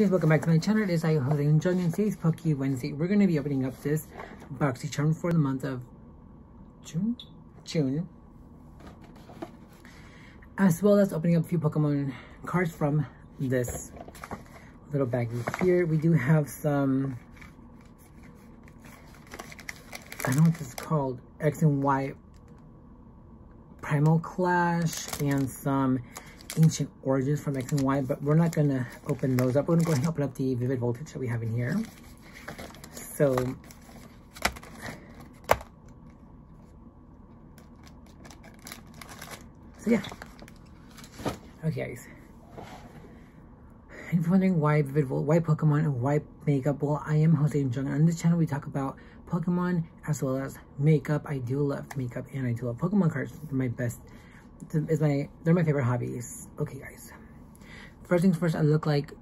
Just welcome back to my channel. It is I and joining today's Poke Wednesday. We're going to be opening up this BoxyCharm for the month of June? June. As well as opening up a few Pokemon cards from this little bag here. We do have some, I don't know what this is called, X and Y Primal Clash and some Ancient Origins from X and Y, but we're not gonna open those up. We're gonna go ahead and open up the Vivid Voltage that we have in here. So, so yeah. Okay, guys. If you're wondering why Vivid why Pokemon, and why makeup, well, I am Jose Jung. On this channel, we talk about Pokemon as well as makeup. I do love makeup and I do love Pokemon cards. They're my best is my they're my favorite hobbies. Okay guys. First things first i look like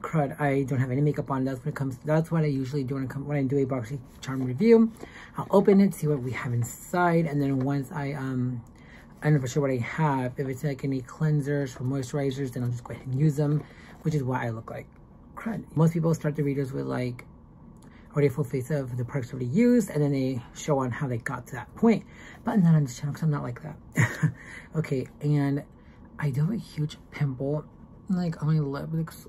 crud. I don't have any makeup on. That's when it comes that's what i usually do when, come, when i do a boxy charm review. I'll open it see what we have inside and then once i um i don't know for sure what i have. If it's like any cleansers or moisturizers then i'll just go ahead and use them which is why i look like. Crud. Most people start the videos with like full face of the products already used and then they show on how they got to that point. But not on this channel because i'm not like that. Okay and i do have a huge pimple. Like on my lip it looks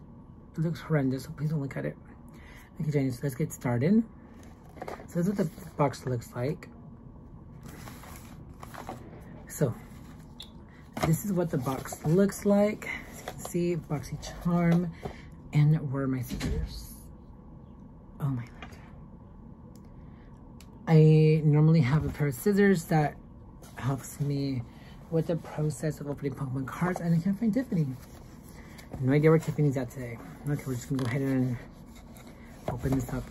it looks horrendous. So please don't look at it. Okay Jenny, so let's get started. So this is what the box looks like. So this is what the box looks like. As you can see boxy charm. And where are my scissors? Oh my I normally have a pair of scissors that helps me with the process of opening Pokemon cards and I can't find Tiffany. No idea where Tiffany's at today. Okay, we're just gonna go ahead and open this up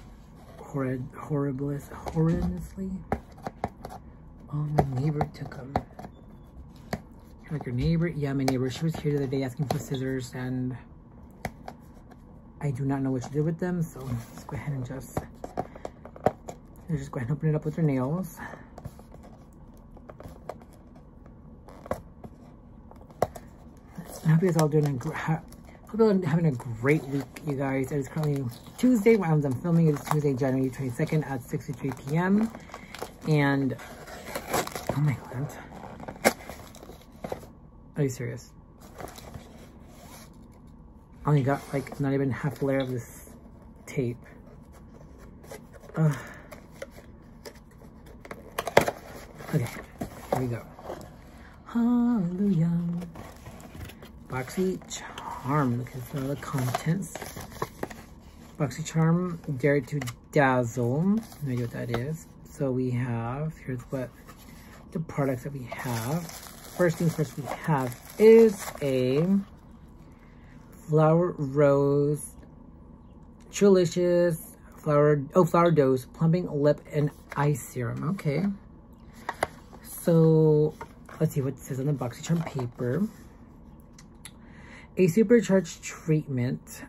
horrid, horribless, horrendously. Oh, my neighbor took them. Like your neighbor? Yeah, my neighbor. She was here the other day asking for scissors and I do not know what to do with them. So let's go ahead and just Let's just go ahead and open it up with your nails. I hope you guys all doing a hope you're having a great week, you guys. It is currently Tuesday. When I'm filming it is Tuesday, January 22nd at 6.03 p.m. And, oh my god. Are you serious? I only got like not even half a layer of this tape. Ugh. Okay, here we go. Hallelujah. Boxy Charm. Look at some of the contents. Boxy Charm, Dare to Dazzle. No idea what that is. So we have, here's what the products that we have. First things first we have is a Flower Rose Chillicious Flower, oh, Flower Dose Plumping Lip and Eye Serum. Okay. So let's see what it says on the BoxyCharm paper. A supercharged treatment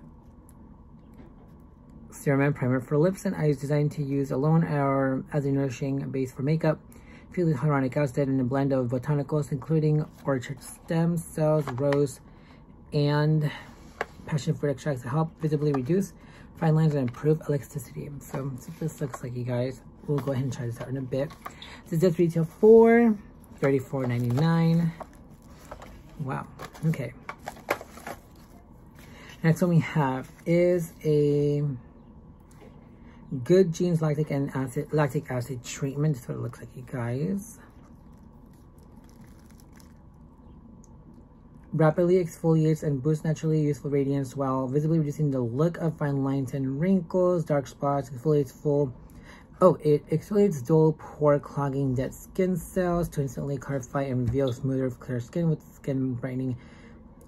serum and primer for lips and eyes designed to use alone or as a nourishing base for makeup. With hyaluronic acid and a blend of botanicals including orchard stem cells, rose, and passion fruit extracts to help visibly reduce fine lines and improve elasticity. So, this looks like you guys we'll go ahead and try this out in a bit. This does retail for $34.99. Wow. Okay. Next one we have is a Good Genes lactic and acid lactic acid treatment. This is what it looks like, you guys. Rapidly exfoliates and boosts naturally useful radiance while visibly reducing the look of fine lines and wrinkles, dark spots, exfoliates full Oh, it exfoliates dull, pore clogging dead skin cells to instantly clarify and reveal smoother, clear skin with skin brightening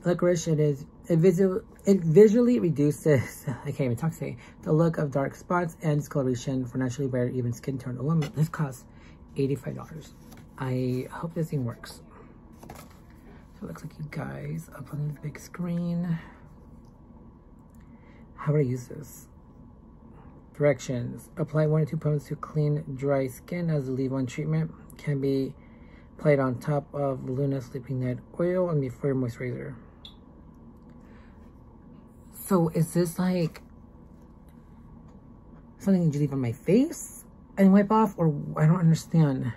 licorice. It is it, visual, it visually reduces, I can't even talk today, the look of dark spots and discoloration for naturally brighter, even skin tone. Oh, this costs $85. I hope this thing works. It looks like you guys up on the big screen. How would I use this? Directions. Apply one or two pumps to clean dry skin as a leave-on treatment. Can be applied on top of Luna Sleeping Night Oil and before your moisturizer. So is this like something you leave on my face and wipe off or I don't understand.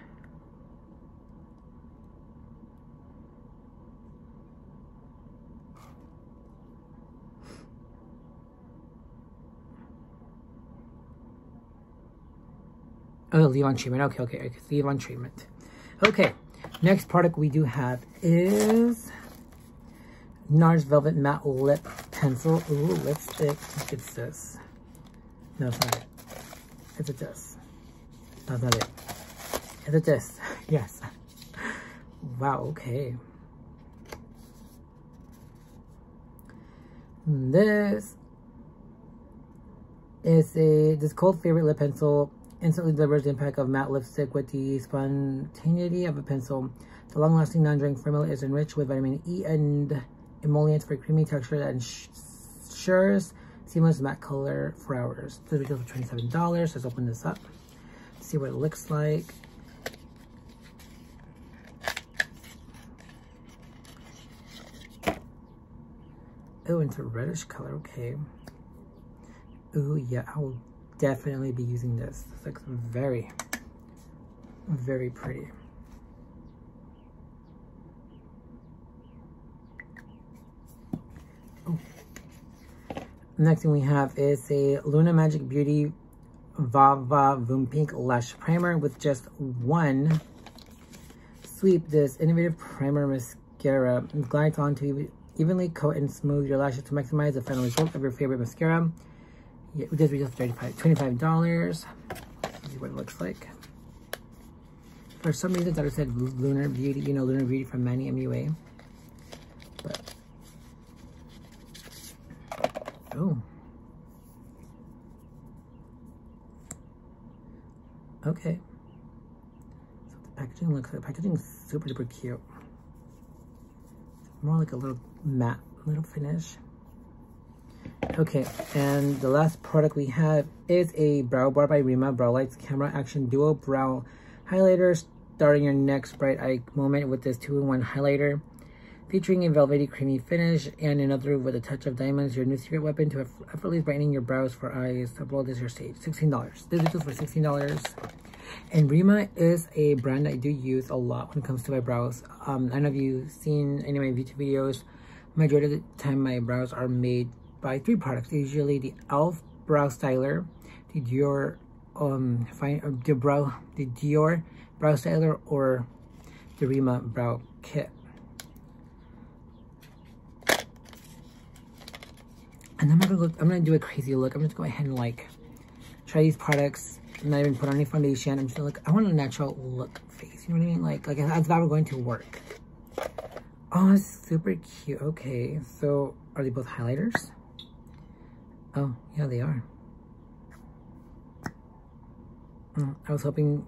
Oh, leave on treatment. Okay, okay, leave on treatment. Okay, next product we do have is NARS Velvet Matte Lip Pencil. Ooh, lipstick. It's this. No, it's not it. It's a this. That's not it. It's a this. Yes. Wow, okay. This is a this cold favorite lip pencil instantly delivers the impact of matte lipstick with the spontaneity of a pencil. The long-lasting non-drying formula is enriched with vitamin E and emollients for creamy texture that ensures seamless matte color for hours. This retails for $27. Let's open this up, see what it looks like. Oh, it's a reddish color, okay. Oh yeah, I will definitely be using this. Looks very, very pretty. Oh. Next thing we have is a Luna Magic Beauty Vava Voom Pink Lash Primer with just one sweep. This innovative primer mascara glides onto evenly coat and smooth your lashes to maximize the final result of your favorite mascara. Yeah, this retails $35, $25. See what it looks like. For some reason, I thought it said Lunar Beauty, you know, Lunar Beauty from Manny MUA. But, oh. Okay. So the packaging looks like, the packaging is super duper cute. More like a little matte little finish. Okay, and the last product we have is a Brow Bar by Rimmel Brow Lights Camera Action Duo Brow Highlighter, starting your next bright eye moment with this 2-in-1 highlighter. Featuring a velvety creamy finish and another with a touch of diamonds, your new secret weapon to effortlessly brightening your brows for eyes. Upload is your stage. $16. This is for $16. And Rimmel is a brand I do use a lot when it comes to my brows. Um, I know if you've seen any of my YouTube videos, majority of the time my brows are made by three products. Usually the e.l.f. Brow Styler, the Dior um fine uh, the brow the Dior Brow Styler or the Rimmel Brow Kit. And I'm gonna look I'm gonna do a crazy look. I'm just gonna go ahead and like try these products. I'm not even put on any foundation. I'm just gonna look I want a natural look face. You know what I mean? Like like as that we're going to work. Oh, super cute. Okay, so are they both highlighters? Oh, yeah, they are. Mm, I was hoping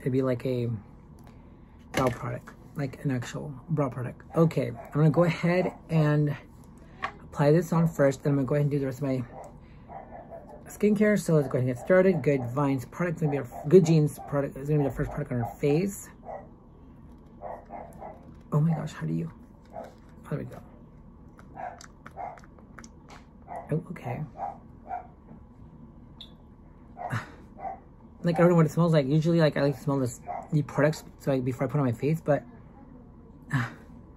it'd be like a brow product, like an actual brow product. Okay, I'm gonna go ahead and apply this on first, then I'm gonna go ahead and do the rest of my skincare. So let's go ahead and get started. Good Vines product, gonna be our Good Genes product, is gonna be the first product on our face. Oh my gosh, how do you? There we go. Oh, okay. like, I don't know what it smells like. Usually, like, I like to smell this, the products so like, before I put on my face, but uh,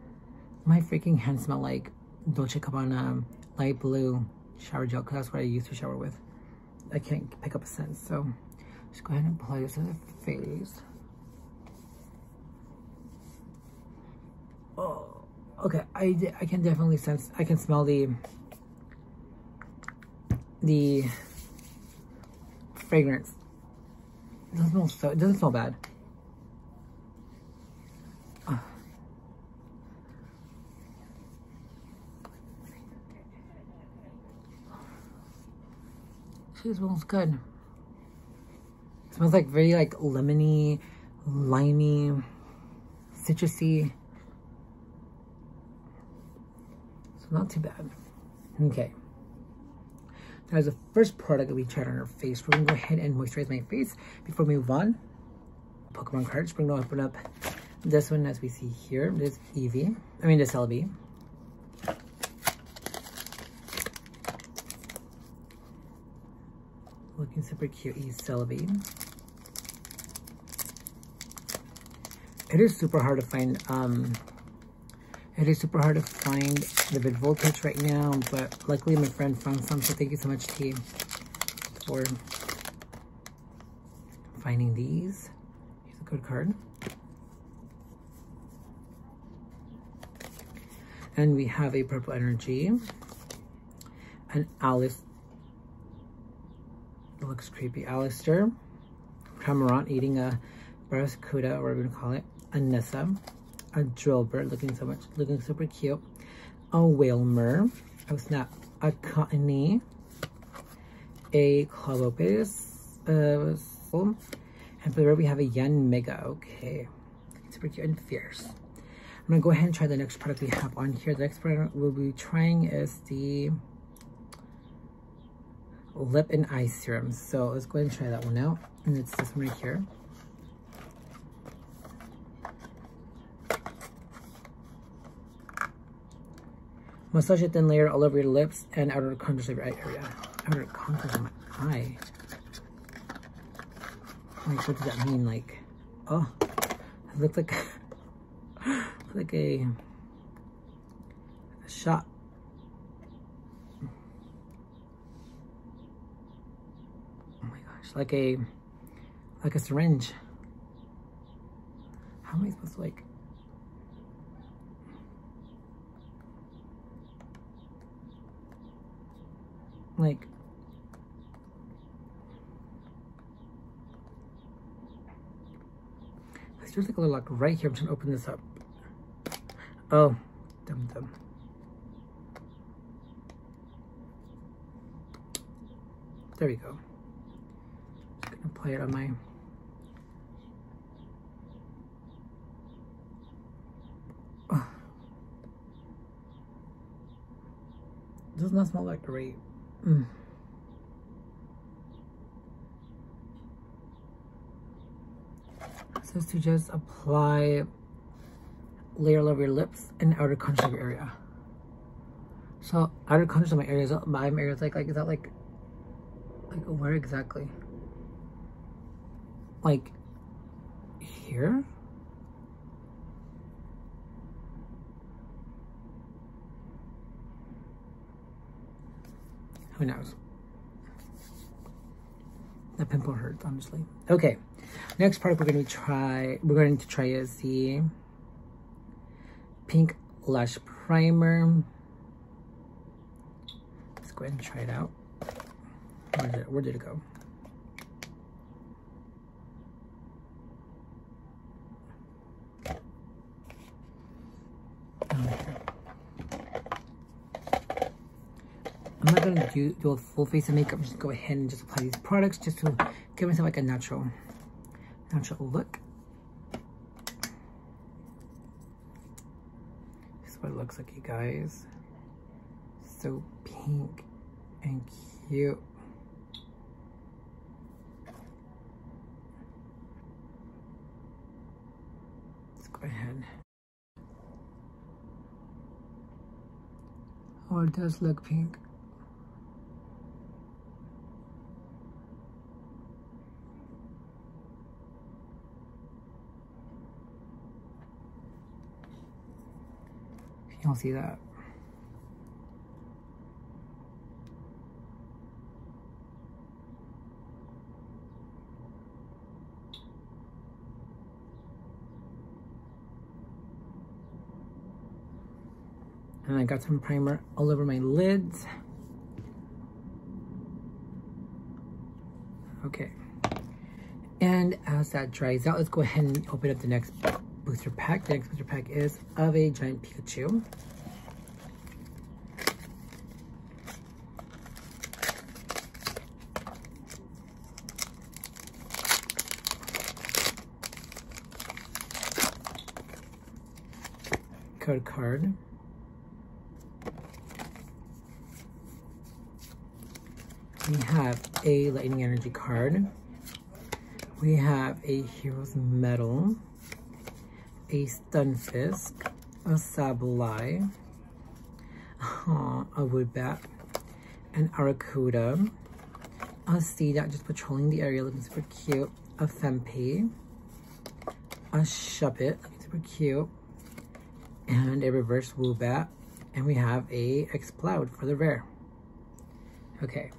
my freaking hands smell like Dolce Gabbana light blue shower gel because that's what I used to shower with. I can't pick up a scent, so just go ahead and apply this to the face. Oh, okay. I, I can definitely sense, I can smell the the fragrance. It doesn't smell so, it doesn't smell bad. She smells good. It smells like very like lemony, limey, citrusy. So not too bad. Okay. That is the first product that we tried on our face. We're gonna go ahead and moisturize my face before we move on. Pokemon cards. We're gonna open up this one as we see here. This Eevee. I mean this LB. Looking super cute, he's Celebi. It is super hard to find um, it is super hard to find the vid voltage right now, but luckily my friend found some, so thank you so much, T, for finding these. Here's a good card. And we have a purple energy. An Alice. It looks creepy. Allister. Cramorant eating a Barracuda, or whatever we call it. A Nessa. A Drillbur looking so much, looking super cute. A Wailmer. Oh snap. A Cottonee. A Clobbopus. Uh, and for the red, we have a Yanmega, Okay. Super cute and fierce. I'm gonna go ahead and try the next product we have on here. The next product we'll be trying is the lip and eye serum. So let's go ahead and try that one out. And it's this one right here. Massage a thin layer all over your lips and outer corners of your eye area. Outer corners of my eye. Like, what does that mean? Like, oh, it looks like like a, a shot. Oh my gosh, like a, like a syringe. How am I supposed to like, like, there's like a little like right here. I'm trying to open this up. Oh, dum dum. There we go. Just gonna play it on my. Does not smell like great. Mm. Says to just apply layer over your lips and outer corners of your area. So outer corners of my areas, my areas like like is that like like where exactly? Like here? Who knows? The pimple hurts, honestly. Okay, next product we're going to try, we're going to try is the Pink Lash Primer. Let's go ahead and try it out. Where did it, where did it go? I'm not gonna do, do a full face of makeup. I'm Just gonna go ahead and just apply these products just to give myself like a natural, natural look. This is what it looks like, you guys. So pink and cute. Let's go ahead. Oh, it does look pink. Y'all see that? And I got some primer all over my lids. Okay. And as that dries out, let's go ahead and open up the next booster pack. The next booster pack is of a giant Pikachu. Code card. We have a Lightning Energy card. We have a Hero's Medal a Stunfisk, a Sableye, uh, a Woobat, an Arrokuda, a that just patrolling the area looking super cute. A Fempe. A Shuppet looking super cute. And a reverse Woobat. And we have a Exploud for the rare. Okay.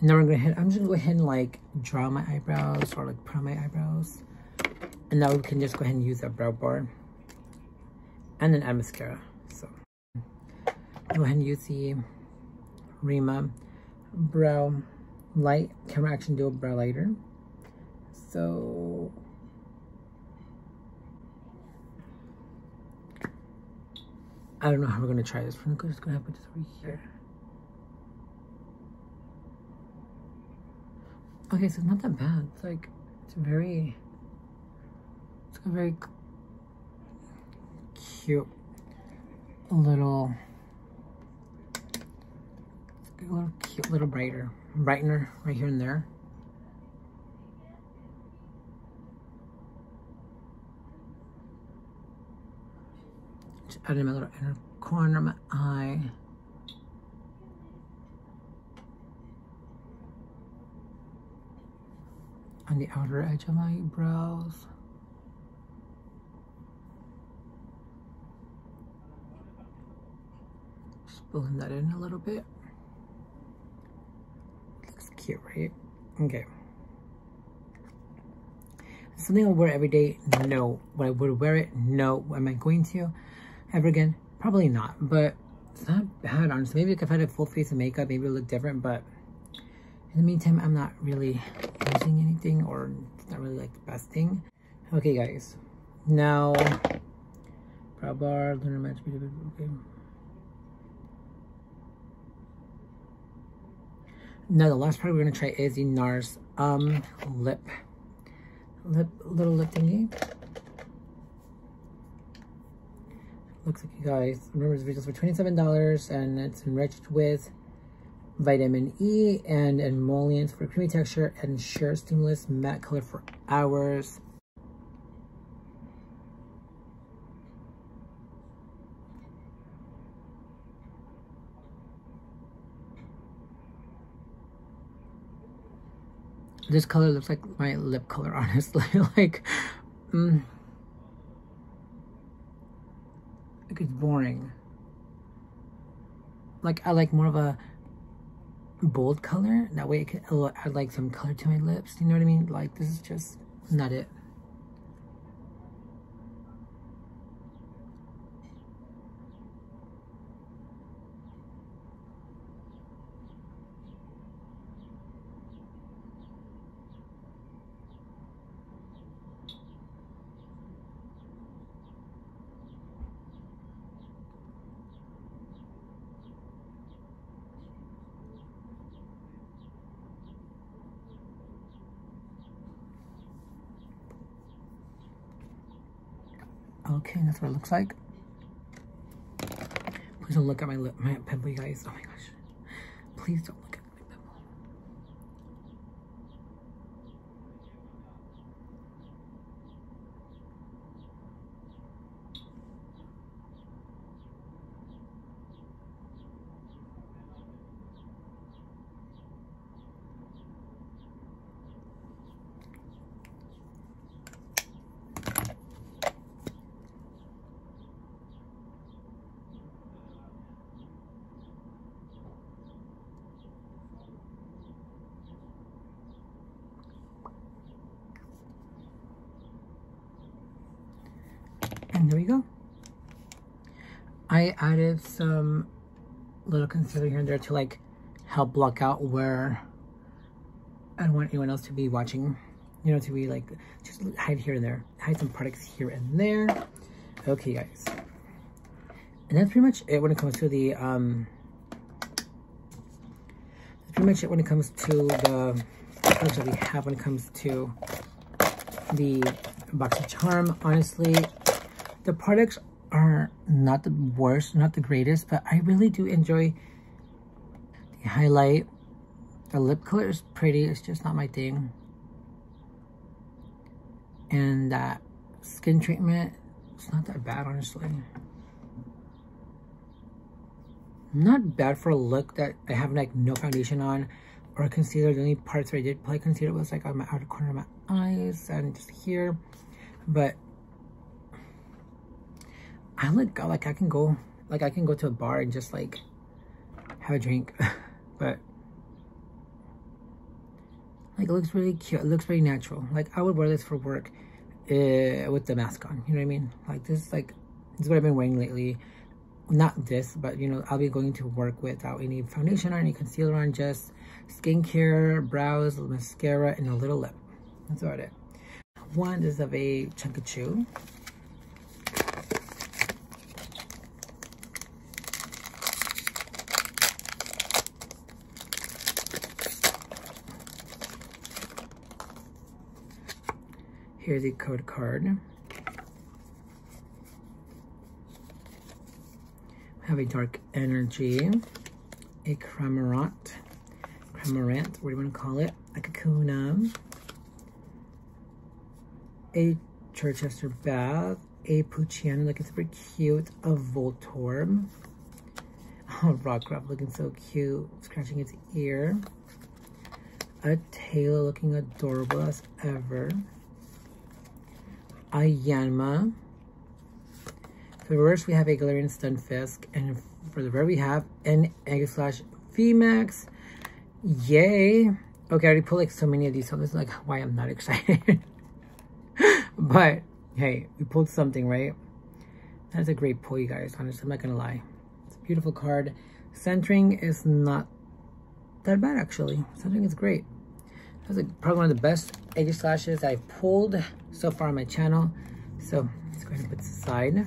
And then we're gonna hit, I'm just gonna go ahead and like draw my eyebrows or like put on my eyebrows. And now we can just go ahead and use that brow bar. And then add mascara. So go ahead and use the Reema Brow Light Camera Action Duo Brow Lighter. So I don't know how we're gonna try this. We're just gonna put this over here. Okay, so it's not that bad. It's like, it's very, it's a very cute little, a little cute little brighter, brightener right here and there. Just add in my little inner corner of my eye. The outer edge of my brows. Just blend that in a little bit. Looks cute, right? Okay. Something I'll wear every day? No. Would I would wear it? No. Am I going to ever again? Probably not. But it's not bad, honestly. Maybe if I had a full face of makeup, maybe it would look different. But in the meantime, I'm not really using anything or it's not really like the best thing. Okay, guys. Now, brow bar, lunar match, okay. Now, the last part we're going to try is the NARS um, lip, lip, little lip thingy. Looks like you guys, remember this video's for $27 and it's enriched with vitamin E and emollients for creamy texture and sheer stimulus matte color for hours. This color looks like my lip color, honestly. like, mm, like it's boring. Like, I like more of a bold color. That way it could add like some color to my lips. You know what I mean? Like this is just not it. Okay, that's what it looks like. Please don't look at my lip, my pimple, guys. Oh my gosh. Please don't look And there we go. I added some little concealer here and there to like help block out where I don't want anyone else to be watching. You know, to be like, just hide here and there. Hide some products here and there. Okay, guys. And that's pretty much it when it comes to the, um, that's pretty much it when it comes to the products that we have when it comes to the BoxyCharm. Honestly, the products are not the worst, not the greatest, but I really do enjoy the highlight. The lip color is pretty, it's just not my thing. And that skin treatment, it's not that bad, honestly. not bad for a look that I have like no foundation on or concealer. The only parts where I did apply concealer was like on my outer corner of my eyes and just here. But I look like I can go like I can go to a bar and just like have a drink. but like it looks really cute. It looks very natural. Like I would wear this for work uh, with the mask on. You know what I mean? Like this is like this is what I've been wearing lately not this, but you know, I'll be going to work without any foundation or any concealer on, just skincare, brows, mascara, and a little lip. That's about it. One is of a of chew. Here's a code card. have a dark energy, a cramorant, cramorant, what do you want to call it? A kakuna, a Chichester bath, a Pucciano looking super cute, a Voltorb, oh, Rockruff looking so cute, scratching its ear, a Taylor looking adorable as ever, a Yanma, for the reverse, we have a Galarian Stunfisk. And for the rear, we have an Aegislash VMAX. Yay. Okay, I already pulled like so many of these, so this is like why I'm not excited. but, hey, we pulled something, right? That's a great pull, you guys. Honestly, I'm not to lie. It's a beautiful card. Centering is not that bad, actually. Centering is great. That's like probably one of the best Aegislashes I've pulled so far on my channel. So, let's go ahead and put this aside.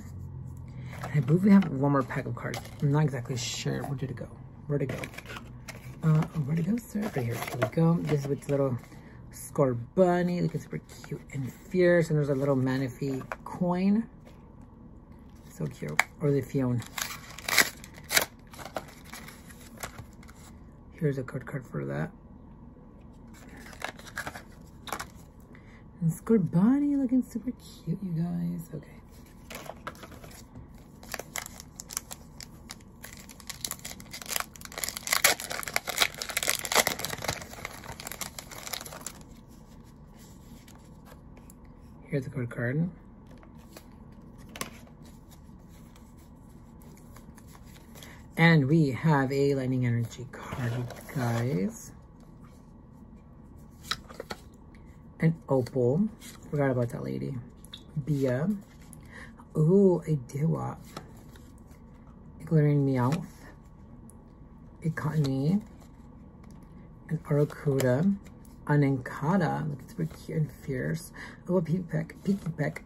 I believe we have one more pack of cards. I'm not exactly sure. Where did it go? Where'd it go? Uh, where'd it go, sir? Right here. Here we go. This is with the little Scorbunny. Looking super cute and fierce. And there's a little Manaphy coin. So cute. Or the Phione. Here's a card card for that. And looking super cute, you guys. Okay. Here's a code card. And we have a Lightning Energy card, guys. An Opal. Oh, Forgot about that lady. Bea. Ooh, a Dewap. A Glittering Meowth. A Cottonee. An Arrokuda an Encada, looking super cute and fierce. Oh, a Pikipek, Peaky Peck.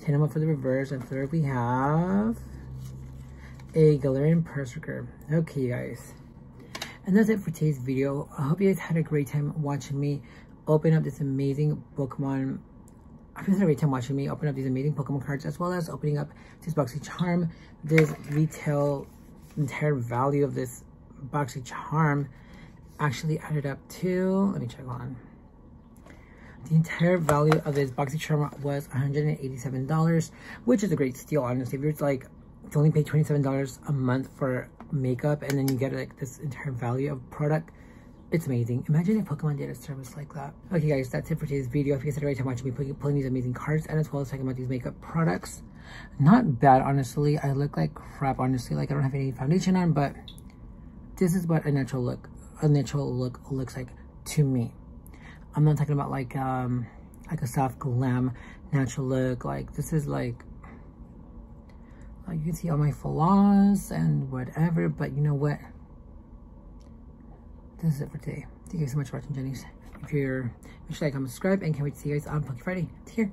Ten for the reverse, and third we have a Galarian Perrserker. Okay, guys. And that's it for today's video. I hope you guys had a great time watching me open up this amazing Pokemon. I hope you had a great time watching me open up these amazing Pokemon cards as well as opening up this Boxy Charm. This retail entire value of this Boxy Charm actually added up to, let me check on. The entire value of this Boxy Charm was $187, which is a great steal, honestly. If you're like, to only pay $27 a month for makeup and then you get like this entire value of product, it's amazing. Imagine if Pokemon did a service like that. Okay guys, that's it for today's video. If you guys had a great time watching me pulling these amazing cards and as well as talking about these makeup products. Not bad, honestly. I look like crap, honestly. Like I don't have any foundation on, but this is what a natural look a natural look looks like to me. I'm not talking about like um like a soft glam natural look. Like this is like like you can see all my flaws and whatever, but you know what? This is it for today. Thank you so much for watching. If you're, make sure to like, comment, subscribe, and can't wait to see you guys on Poke Friday. Take care. Bye.